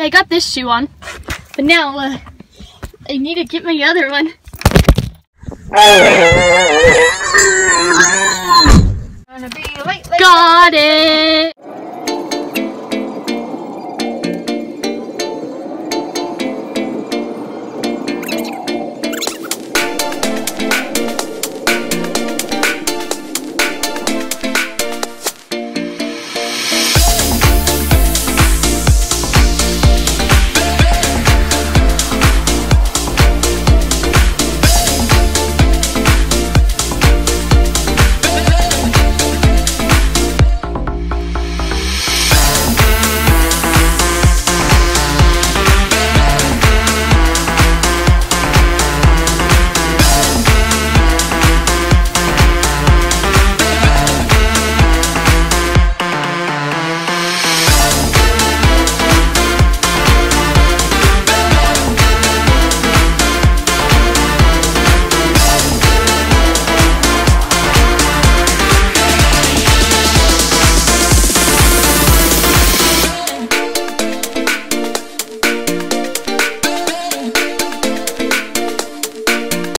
Yeah, I got this shoe on, but now uh, I need to get my other one. got it!